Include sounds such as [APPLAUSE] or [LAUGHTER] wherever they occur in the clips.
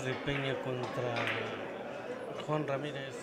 Harry Peña contra Juan Ramírez.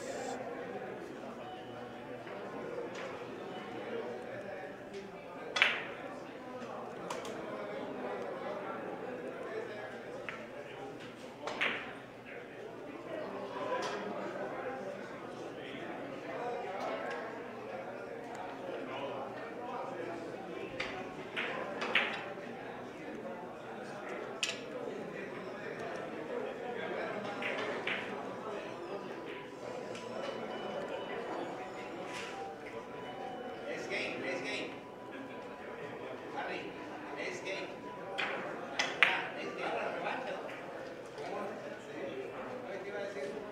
Es game, es game. Harry, es game. Ah, es game. Revancha. Oye, te iba a decir.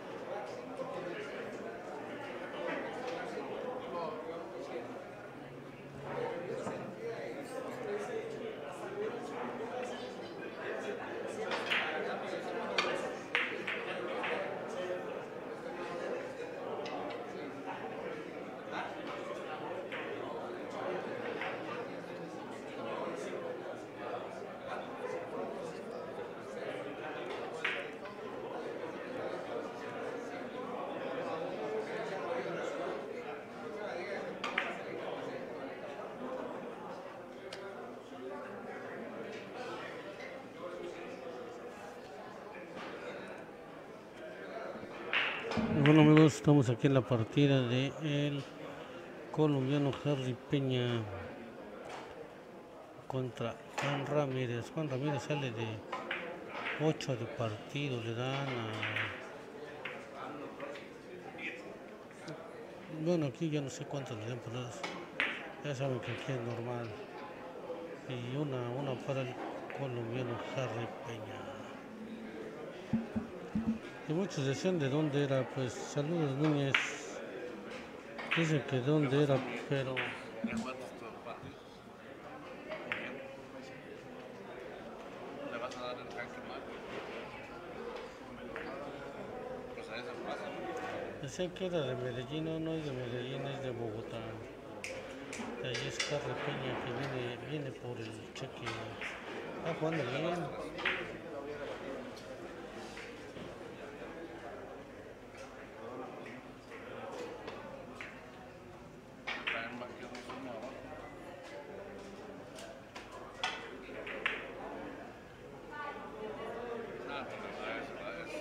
Bueno amigos, estamos aquí en la partida de el colombiano Harry Peña contra Juan Ramírez. Juan Ramírez sale de 8 de partido, le dan a... Bueno, aquí ya no sé cuántos le dan, pero ya saben que aquí es normal. Y una, una para el colombiano Harry Peña. Y muchos decían de dónde era, pues saludos Núñez. Dicen que de dónde era, pero decían que era de Medellín, no, no es de Medellín, es de Bogotá. De ahí es Carlos Peña que viene, viene por el cheque. Está jugando bien. Traen banqueros uno abajo. Ah, pero la es, la es.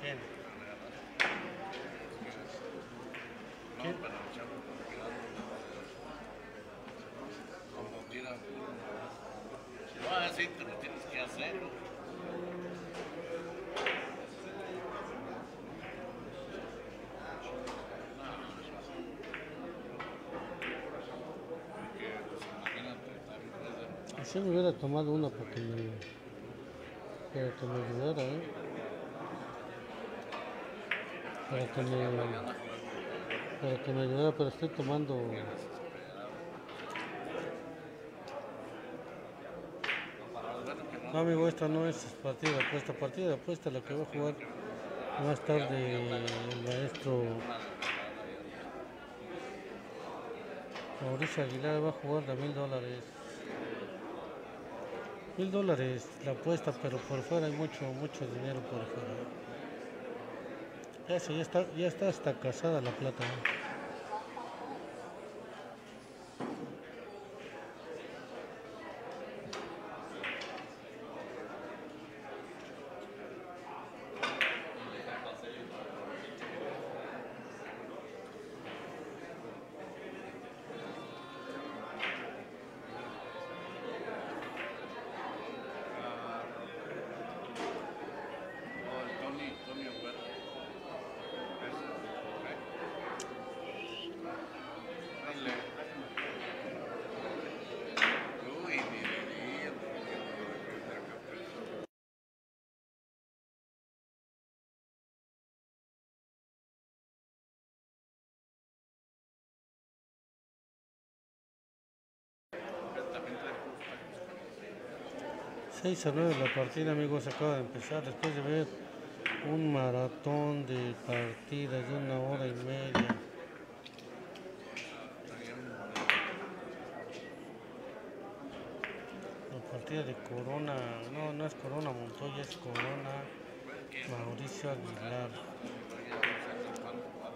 ¿Quién? No, Tienes que hacer. Me hubiera tomado una para que me, para que me ayudara, ¿eh? Para que me, para que me ayudara, pero estoy tomando... No, amigo, esta no es partida de apuesta. Partida de apuesta la que va a jugar más tarde el maestro Mauricio Aguilar va a jugar de mil dólares. Mil dólares la apuesta, pero por fuera hay mucho, mucho dinero por fuera. Sé, ya está, ya está hasta casada la plata. ¿eh? 6 a 9 la partida, amigos, acaba de empezar después de ver un maratón de partidas de una hora y media. La partida de Corona, no, no es Corona Montoya, es Corona Mauricio Aguilar.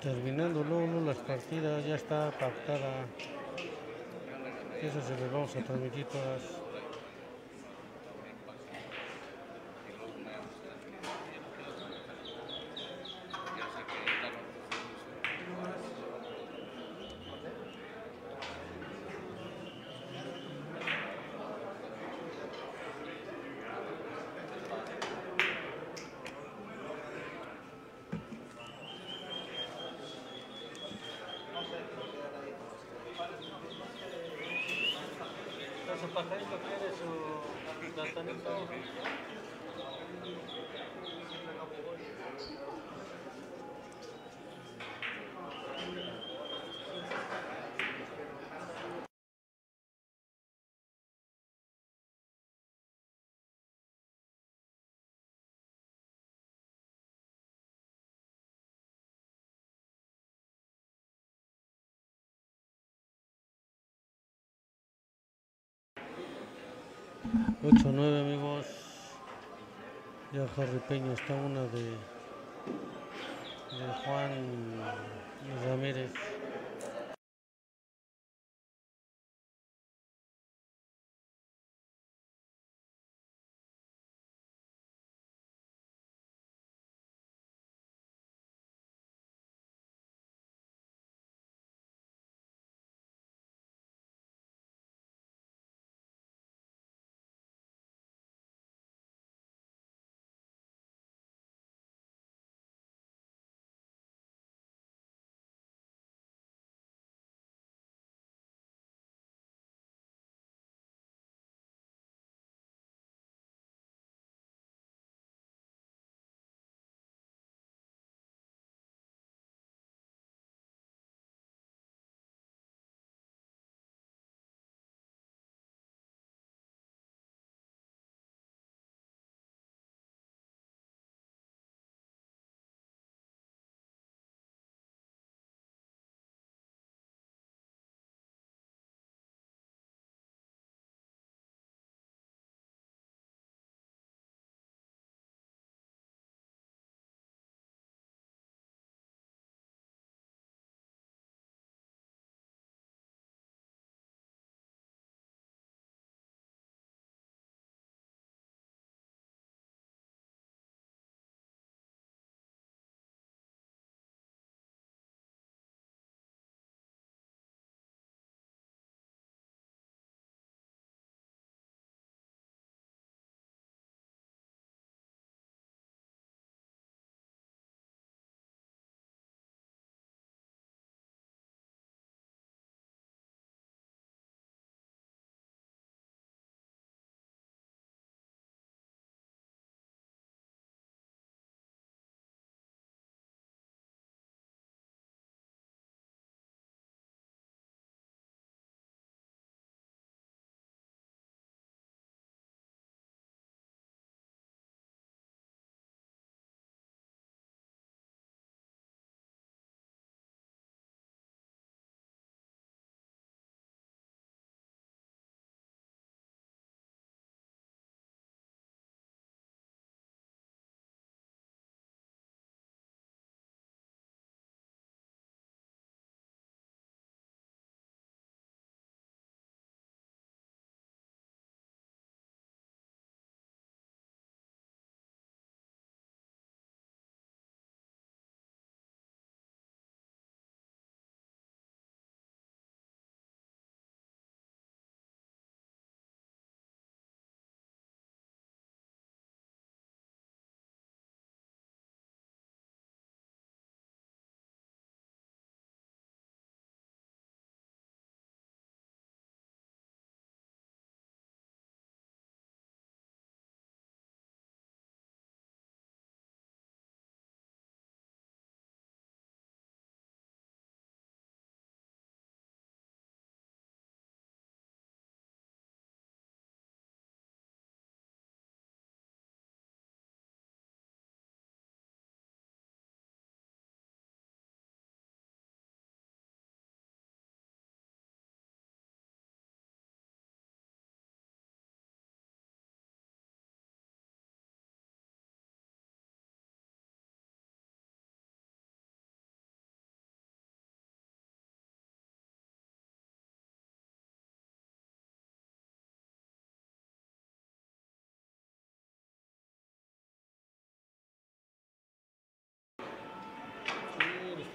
Terminando luego, las partidas, ya está pactada. Eso se les vamos a transmitir todas. ¿Su pajarito quiere su platanito? Ocho o nueve amigos. Ya Harry Peña está una de, de Juan Ramírez.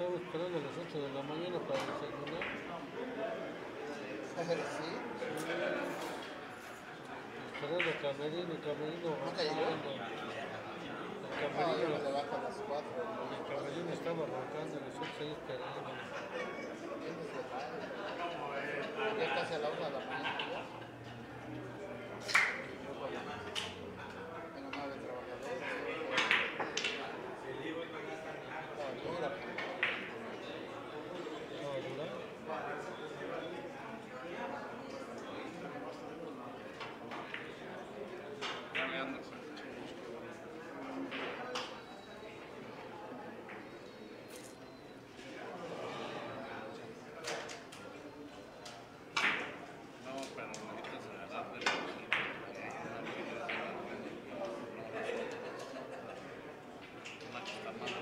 Estaba esperando a las 8 de la mañana para desayunar. sí. Esperando a Camerino, y Camerino ¿Nunca llegó? El No, Camerino, me levanto a las 4. el Camerino estaba roncando y nosotros ahí esperando. Ya casi a la 1 de la mañana. ya. Tengo nueve trabajadores. No, mira, Estaba durando. Ya me ando. No, pero necesitas agarrarte el poquito. Una que está mala.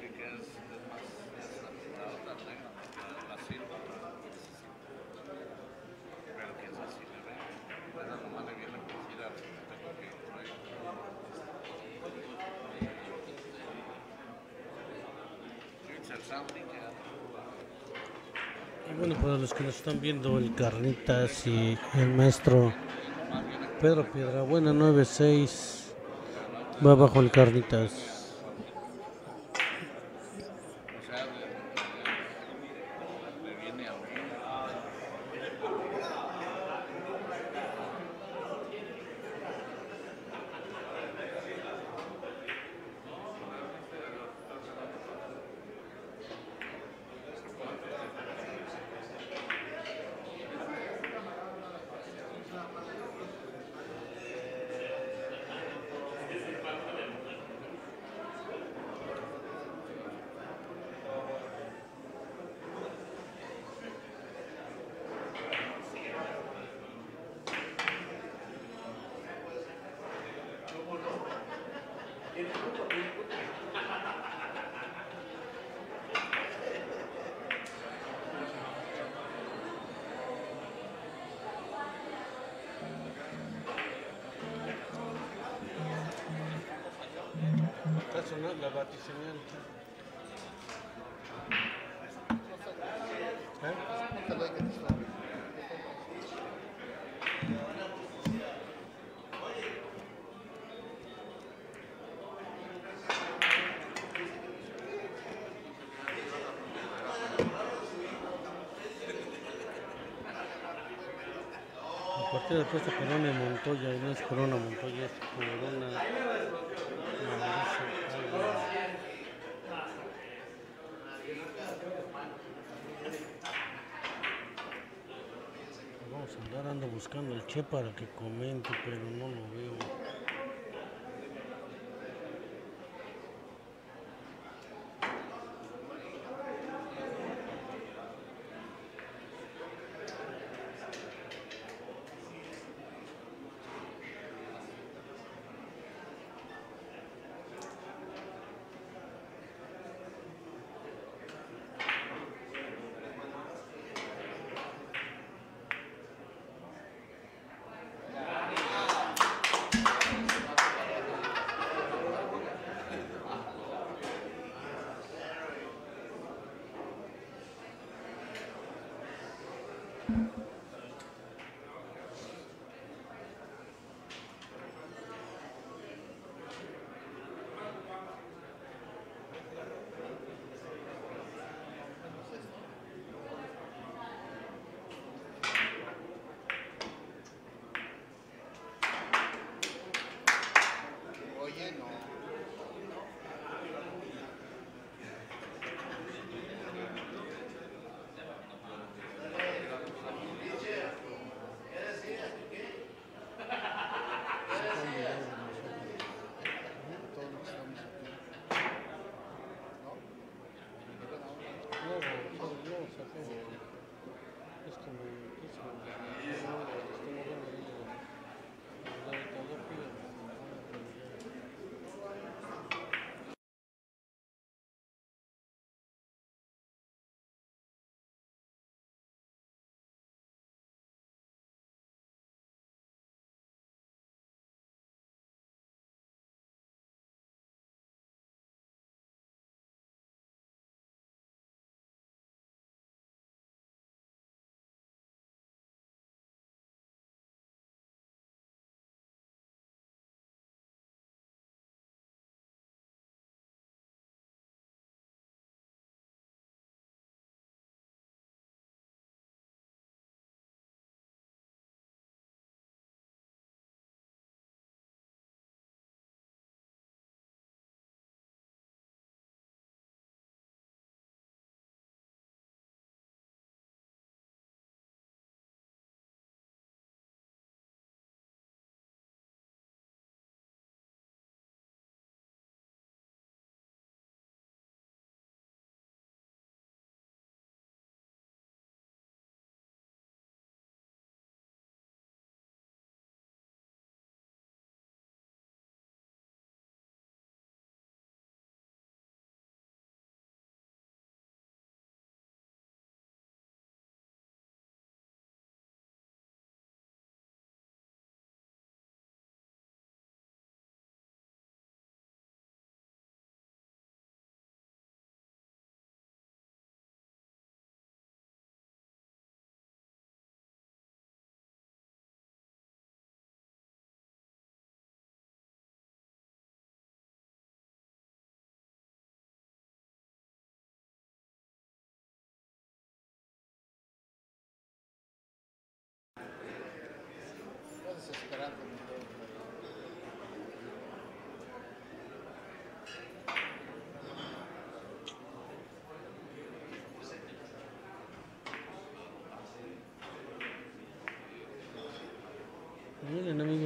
Sí que es, es más, es la otra negra, porque la silva, pero que es así, le ve. Esa nomás le viene por decir a tengo que ir por ahí. It's el something que Y bueno, para los que nos están viendo, el Carnitas y el maestro Pedro Piedrabuena 96 va bajo el Carnitas. Batiseñal. ¿Eh? partido de puesto Corona y Montoya, y no es Corona Montoya, es Corona Mauricio Álvarez. Vamos a andar ando buscando el Che para que comente, pero no lo veo.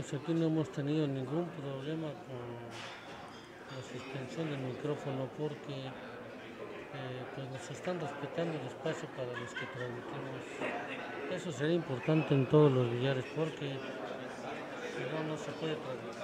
Amigos, aquí no hemos tenido ningún problema con la suspensión del micrófono porque eh, pues nos están respetando el espacio para los que transmitimos. Eso sería importante en todos los billares porque si no, no se puede transmitir.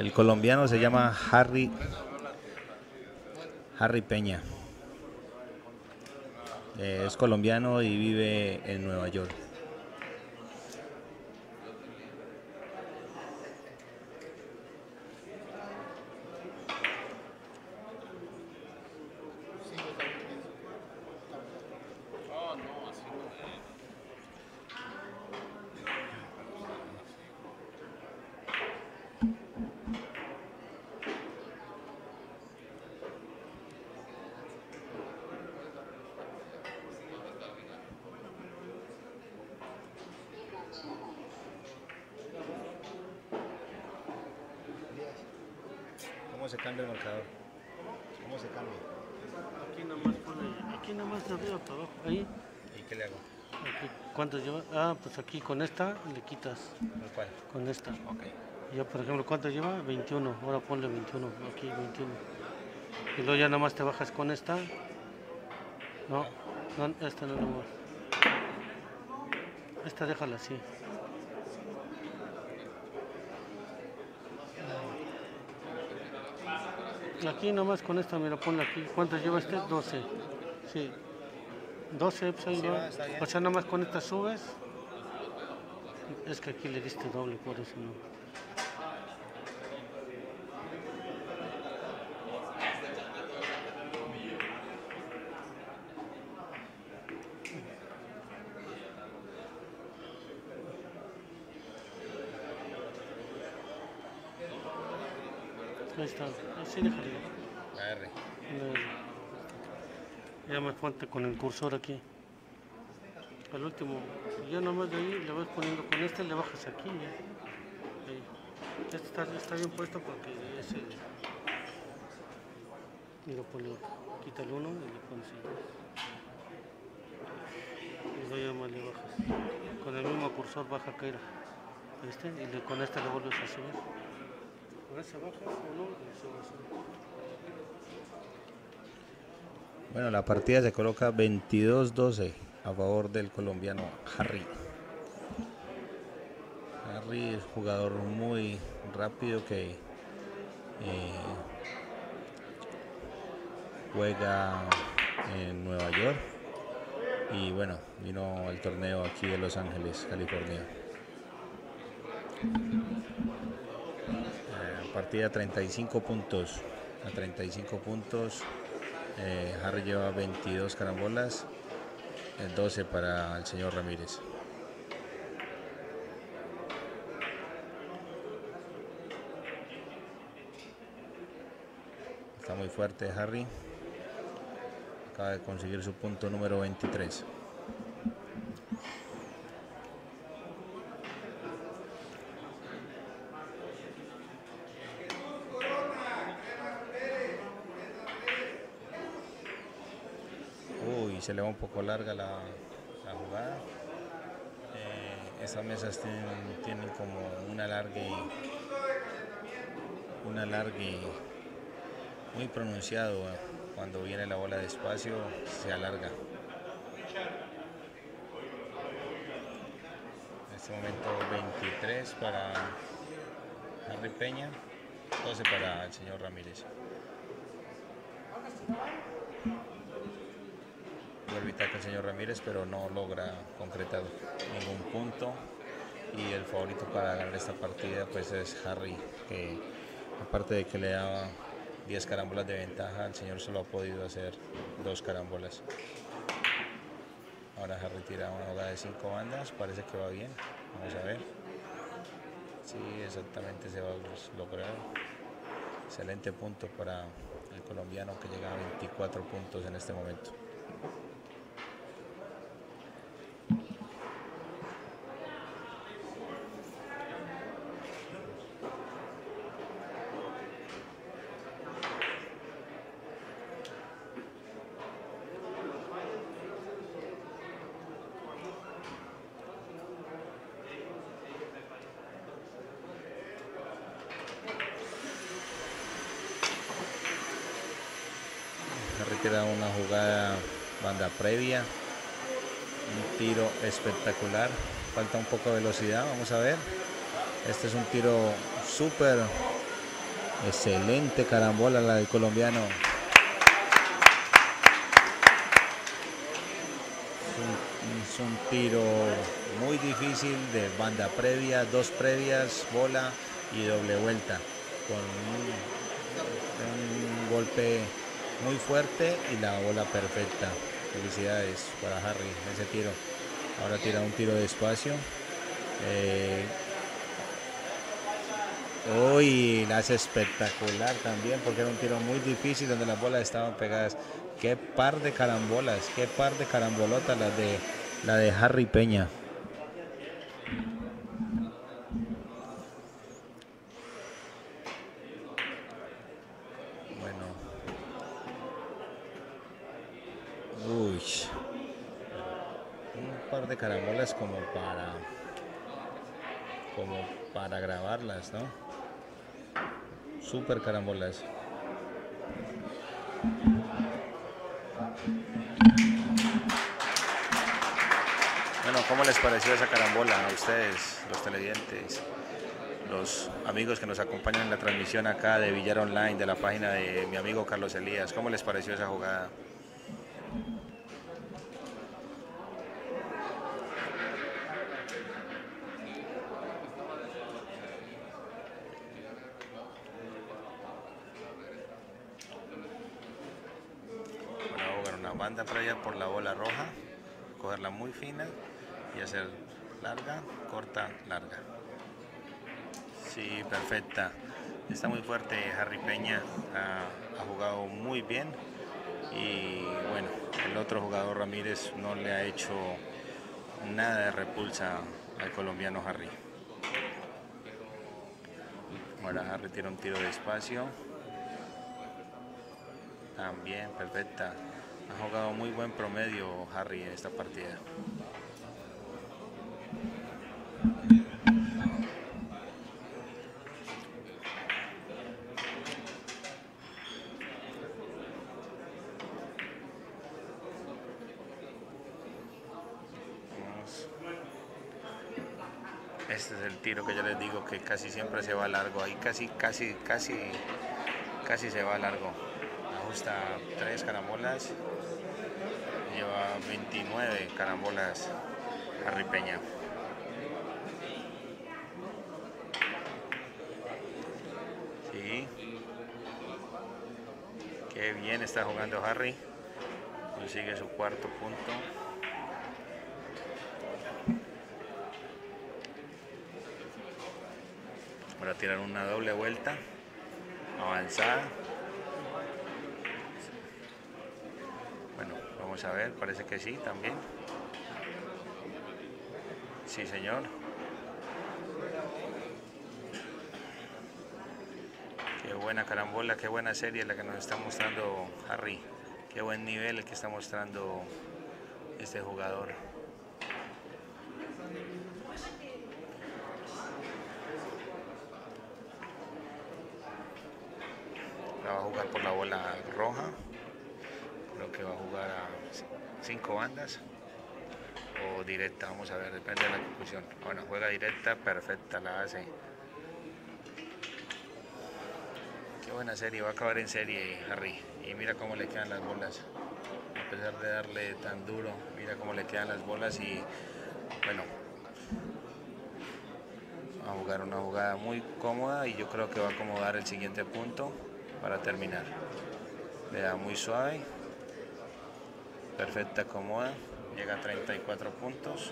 El colombiano se llama Harry Harry Peña. Eh, es colombiano y vive en Nueva York. Marcador? ¿Cómo se cambia? Aquí nomás pone, aquí nomás de arriba para abajo, ahí. ¿Y qué le hago? Aquí. ¿Cuántos lleva? Ah, pues aquí con esta le quitas, ¿El cuál? con esta. Ok. Ya, por ejemplo, ¿cuánto lleva? 21. Ahora ponle 21. Aquí 21. Y luego ya nada más te bajas con esta. No, no esta no la voy. Esta déjala así. Aquí nomás con esta, mira, ponla aquí. ¿Cuánto lleva este? 12. Sí. 12, pues ahí va. O sea, nada más con esta subes. Es que aquí le diste doble, por eso no. Ahí está. Así déjale. R. Le- Ya me ponte con el cursor aquí. Al último. Ya nomás de ahí le vas poniendo con este, le bajas aquí. Ahí. Este está, está bien puesto porque ese. Y lo pone otro. Quita el uno y le pones el. Y luego ya más le bajas. Con el mismo cursor baja caer. Este, y le- con este le vuelves a subir. Bueno, la partida se coloca 22-12 a favor del colombiano Harry. Harry es jugador muy rápido que eh, juega en Nueva York y bueno, vino al torneo aquí de Los Ángeles, California. Partida 35 puntos. A 35 puntos. eh, Harry lleva 22 carambolas. eh, 12 para el señor Ramírez. Está muy fuerte Harry. Acaba de conseguir su punto número 23. Uy, se le va un poco larga la, la jugada. Eh, estas mesas tienen, tienen como un alargue un alargue muy pronunciado. ¿eh? Cuando viene la bola despacio, se alarga. En este momento 23 para Henry Peña, 12 para el señor Ramírez. Vuelve ataca el señor Ramírez, pero no logra concretar ningún punto. Y el favorito para ganar esta partida pues es Harry, que aparte de que le daba 10 carambolas de ventaja, el señor solo ha podido hacer dos carambolas. Ahora Harry tira una jugada de 5 bandas, parece que va bien. Vamos a ver. Sí, exactamente se va a lograr. Excelente punto para el colombiano que llega a 24 puntos en este momento. Retira una jugada banda previa. Un tiro espectacular. Falta un poco de velocidad. Vamos a ver. Este es un tiro súper excelente carambola la del colombiano. Es un, tiro muy difícil de banda previa, dos previas, bola y doble vuelta. Con un golpe muy fuerte y la bola perfecta. Felicidades para Harry ese tiro. Ahora tira un tiro de espacio. Eh, Uy, la hace espectacular también porque era un tiro muy difícil donde las bolas estaban pegadas. Qué par de carambolas, qué par de carambolotas la de la de Harry Peña. Bueno. Uy. Un par de carambolas como para como para Super carambolas. Bueno, ¿cómo les pareció esa carambola a ustedes, los televidentes, los amigos que nos acompañan en la transmisión acá de Villar Online, de la página de mi amigo Carlos Elías? ¿Cómo les pareció esa jugada? Bueno, voy a jugar una banda previa por la bola roja, cogerla muy fina y hacer larga, corta, larga. Sí, perfecta. Está muy fuerte Harry Peña, ha, ha jugado muy bien y bueno, el otro jugador Ramírez no le ha hecho nada de repulsa al colombiano Harry. Ahora Harry tira un tiro de espacio. También, perfecta. Ha jugado muy buen promedio Harry en esta partida. Este es el tiro que yo les digo que casi siempre se va largo. Ahí casi, casi, casi, casi se va largo. Ajusta tres carambolas. Lleva 29 carambolas Harry Peña. Sí. Qué bien está jugando Harry. Consigue su cuarto punto. Para tirar una doble vuelta. Avanzada. Bueno, vamos a ver, parece que sí también. Sí, señor. Qué buena carambola, qué buena serie la que nos está mostrando Harry. Qué buen nivel el que está mostrando este jugador. bola roja. Creo que va a jugar a cinco bandas o directa, vamos a ver, depende de la ejecución. Bueno, juega directa, perfecta, la hace. Qué buena serie, va a acabar en serie Harry. Y mira cómo le quedan las bolas. A pesar de darle tan duro, mira cómo le quedan las bolas y bueno, va a jugar una jugada muy cómoda y yo creo que va a acomodar el siguiente punto para terminar. Le da muy suave, perfecta, cómoda, llega a 34 puntos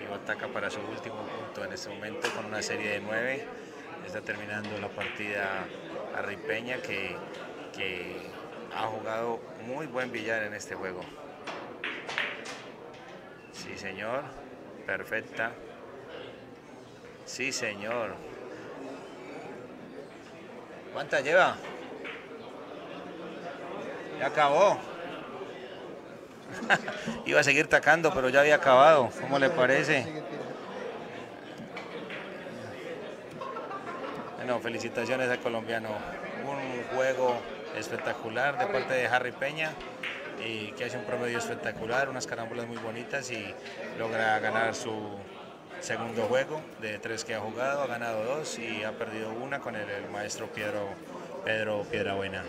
y ataca para su último punto en este momento con una serie de 9. Está terminando la partida Harry Peña que, que ha jugado muy buen billar en este juego. Sí, señor. Perfecta. Sí, señor. ¿Cuánta lleva? Ya acabó. [LAUGHS] Iba a seguir tacando, pero ya había acabado. ¿Cómo le parece? Bueno, felicitaciones al colombiano. Un juego espectacular de parte de Harry Peña y que hace un promedio espectacular, unas carámbulas muy bonitas y logra ganar su segundo juego de tres que ha jugado, ha ganado dos y ha perdido una con el, el maestro Pedro, Pedro Piedrabuena.